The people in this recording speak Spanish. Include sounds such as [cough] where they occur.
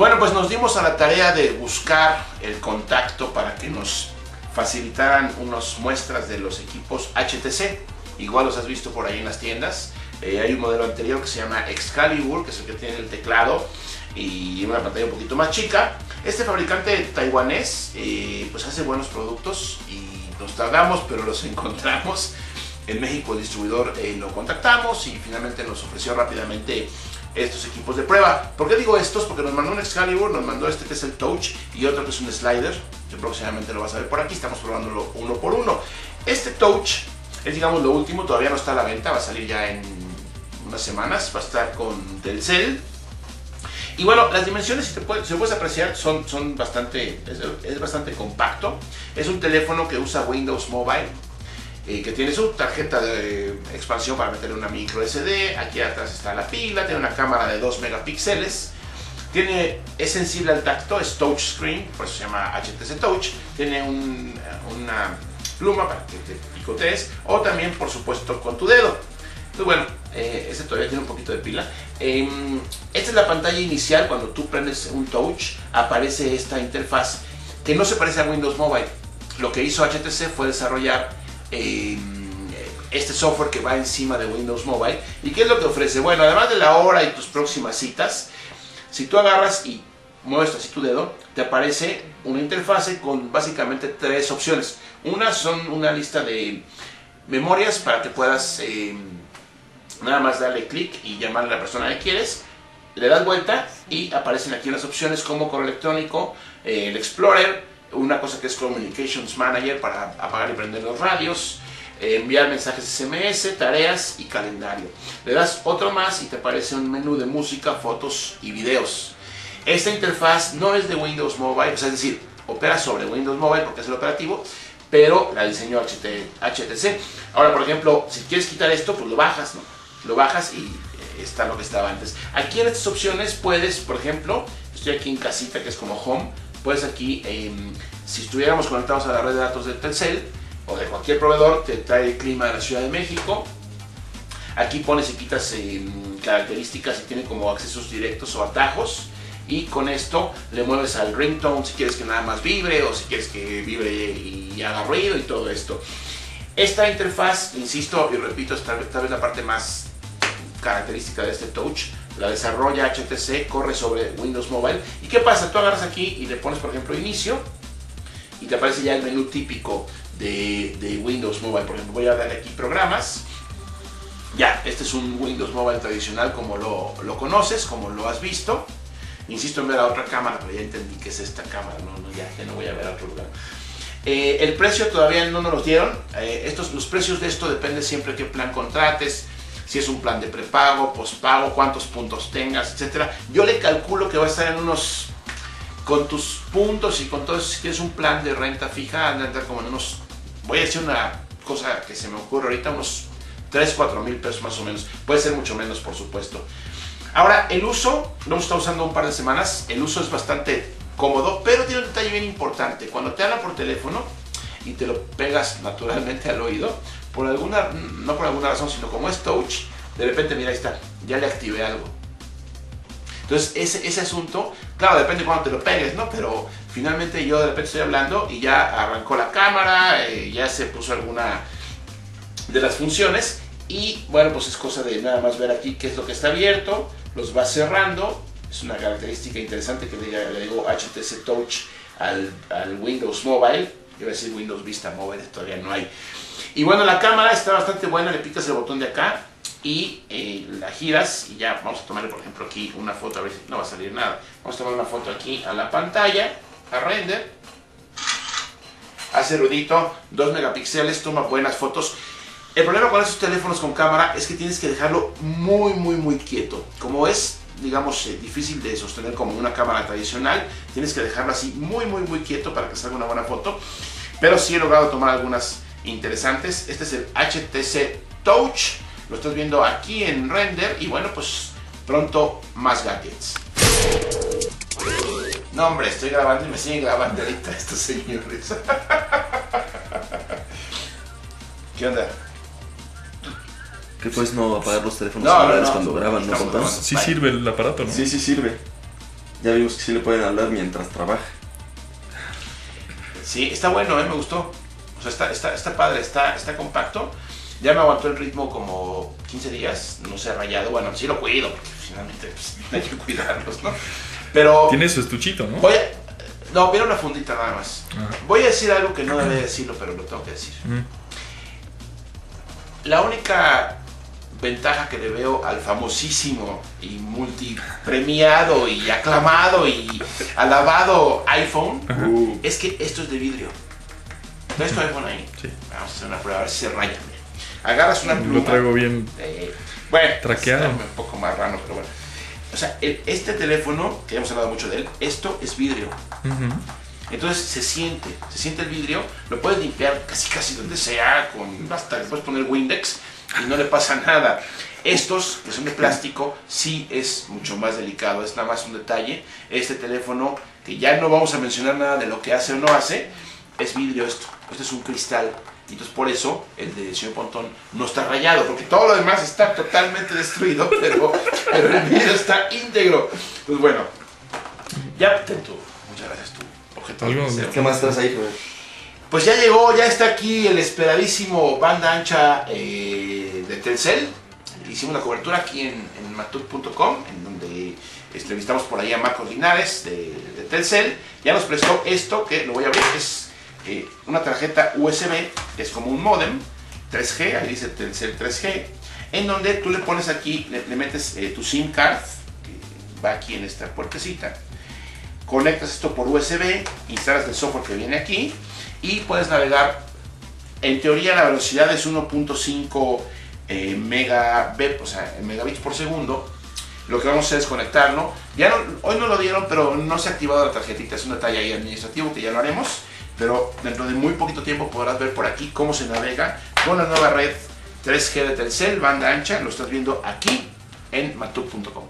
bueno, pues nos dimos a la tarea de buscar el contacto para que nos facilitaran unas muestras de los equipos HTC. Igual los has visto por ahí en las tiendas. Eh, hay un modelo anterior que se llama Excalibur, que es el que tiene el teclado y una pantalla un poquito más chica. Este fabricante taiwanés eh, pues hace buenos productos y nos tardamos, pero los [laughs] encontramos. En México el distribuidor eh, lo contactamos y finalmente nos ofreció rápidamente estos equipos de prueba. ¿Por qué digo estos? Porque nos mandó un Excalibur, nos mandó este que es el Touch y otro que es un Slider, que próximamente lo vas a ver por aquí, estamos probándolo uno por uno. Este Touch es digamos lo último, todavía no está a la venta, va a salir ya en unas semanas, va a estar con Telcel. Y bueno, las dimensiones, si, te puedes, puedes apreciar, son, bastante, es bastante compacto. Es un teléfono que usa Windows Mobile, eh, que tiene su tarjeta de expansión para meter una micro SD, aquí atrás está la pila, tiene una cámara de 2 megapíxeles, tiene, es sensible al tacto, es touch screen, por eso se llama HTC Touch, tiene un, una pluma para que te picotees, o también por supuesto con tu dedo. Entonces bueno, eh, este todavía tiene un poquito de pila. Eh, esta es la pantalla inicial, cuando tú prendes un touch, aparece esta interfaz que no se parece a Windows Mobile. Lo que hizo HTC fue desarrollar eh, este software que va encima de Windows Mobile. ¿Y qué es lo que ofrece? Bueno, además de la hora y tus próximas citas, si tú agarras y mueves así tu dedo, te aparece una interfase con básicamente tres opciones. Una son una lista de memorias para que puedas eh, nada más darle clic y llamar a la persona que quieres. Le das vuelta y aparecen aquí las opciones como correo electrónico, eh, el Explorer, una cosa que es Communications Manager para apagar y prender los radios, eh, enviar mensajes SMS, tareas y calendario. Le das otro más y te aparece un menú de música, fotos y videos. Esta interfaz no es de Windows Mobile, es decir, opera sobre Windows Mobile porque es el operativo, pero la diseñó HTC. Ahora, por ejemplo, si quieres quitar esto, pues lo bajas, ¿no? Lo bajas y eh, está lo que estaba antes. Aquí en estas opciones puedes, por ejemplo, estoy aquí en casita que es como home, puedes aquí, eh, si estuviéramos conectados a la red de datos de Telcel o de cualquier proveedor, te trae el clima de la Ciudad de México. Aquí pones y quitas eh, características y tiene como accesos directos o atajos. Y con esto le mueves al ringtone si quieres que nada más vibre o si quieres que vibre y haga ruido y todo esto. Esta interfaz, insisto y repito, esta tal vez la parte más característica de este touch, la desarrolla HTC, corre sobre Windows Mobile. ¿Y qué pasa? Tú agarras aquí y le pones, por ejemplo, inicio y te aparece ya el menú típico de, de Windows Mobile. Por ejemplo, voy a darle aquí programas. Ya, este es un Windows Mobile tradicional como lo, lo conoces, como lo has visto. Insisto en ver a otra cámara, pero ya entendí que es esta cámara, no, no, ya, ya no voy a ver a otro lugar. Eh, el precio todavía no nos lo dieron. Eh, estos, los precios de esto depende siempre qué plan contrates, si es un plan de prepago, pospago, cuántos puntos tengas, etcétera. Yo le calculo que va a estar en unos, con tus puntos y con todo si tienes un plan de renta fija, anda a entrar como en unos, voy a decir una cosa que se me ocurre ahorita, unos 3, 4 mil pesos más o menos. Puede ser mucho menos, por supuesto. Ahora, el uso, lo hemos estado usando un par de semanas, el uso es bastante cómodo, pero tiene un detalle bien importante. Cuando te hablan por teléfono y te lo pegas naturalmente al oído, por alguna, no por alguna razón, sino como es touch, de repente, mira, ahí está, ya le activé algo. Entonces, ese, ese asunto, claro, depende de cuando te lo pegues, ¿no? Pero finalmente yo de repente estoy hablando y ya arrancó la cámara, eh, ya se puso alguna de las funciones y bueno, pues es cosa de nada más ver aquí qué es lo que está abierto, los va cerrando es una característica interesante que le, digo HTC Touch al, al, Windows Mobile. Iba a decir Windows Vista Mobile, todavía no hay. Y bueno, la cámara está bastante buena, le picas el botón de acá y eh, la giras y ya vamos a tomarle por ejemplo aquí una foto, a ver si no va a salir nada. Vamos a tomar una foto aquí a la pantalla, a render. Hace ruidito, 2 megapíxeles, toma buenas fotos. El problema con esos teléfonos con cámara es que tienes que dejarlo muy, muy, muy quieto. Como es digamos, eh, difícil de sostener como una cámara tradicional. Tienes que dejarlo así muy, muy, muy quieto para que salga una buena foto. Pero sí he logrado tomar algunas interesantes. Este es el HTC Touch. Lo estás viendo aquí en render. Y bueno, pues pronto más gadgets. No, hombre, estoy grabando y me siguen grabando ahorita estos señores. [laughs] ¿Qué onda? Que puedes no apagar los teléfonos No, celulares no. cuando graban, ¿no, grabando. Sí sirve el aparato, ¿no? Sí, sí sirve. Ya vimos que sí le pueden hablar mientras trabaja. Sí, está bueno, ¿eh? me gustó. O sea, está, está, está padre, está, está compacto. Ya me aguantó el ritmo como 15 días, no se ha rayado. Bueno, sí lo cuido, porque finalmente pues, [laughs] hay que cuidarlos, ¿no? Pero Tiene su estuchito, ¿no? voy a... No, viene una fundita nada más. Ajá. Voy a decir algo que no debe decirlo, pero lo tengo que decir. Mm. La única ventaja que le veo al famosísimo y multipremiado y aclamado y alabado iPhone Uh, es que esto es de vidrio. ¿Traes tu iPhone ahí? Sí. Vamos a hacer una prueba a ver si se raya. Agarras una pluma. Lo traigo bien. eh, bueno, Traqueado. un poco marrano, pero bueno. O sea, el- este teléfono, que hemos hablado mucho de él, esto es vidrio. Ujú. Entonces se siente, se siente el vidrio, lo puedes limpiar casi casi donde sea, con hasta le puedes poner Windex y no le pasa nada. Estos, que son de plástico, sí es mucho más delicado, es nada más un detalle. Este teléfono, que ya no vamos a mencionar nada de lo que hace o no hace, es vidrio esto, esto es un cristal. Y entonces por eso el de señor Pontón no está rayado, porque todo lo demás está totalmente destruido, [laughs] pero, el vidrio está íntegro. Pues bueno, ya tu, muchas gracias tu objeto. Algo-. ¿Qué más traes ahí? Pues ya llegó, ya está aquí el esperadísimo banda ancha eh, de Telcel. Hicimos la cobertura aquí en, en matut.com, en donde entrevistamos por ahí a Marcos Linares de, de Telcel. Ya nos prestó esto, que lo voy a abrir, es eh, una tarjeta USB, que es como un modem 3G, ahí dice Telcel 3G, en donde tú le pones aquí, le, le metes eh, tu SIM card, que va aquí en esta puertecita, conectas esto por USB, instalas el software que viene aquí y puedes navegar. En teoría la velocidad es 1.5 eh, megabits por segundo. Lo que vamos a hacer es conectarlo. Ya hoy no lo dieron, pero no se ha activado la tarjetita. Es un detalle ahí administrativo que ya lo haremos. Pero dentro de muy poquito tiempo podrás ver por aquí cómo se navega con la nueva red 3G de Telcel, banda ancha. Lo estás viendo aquí en matub.com.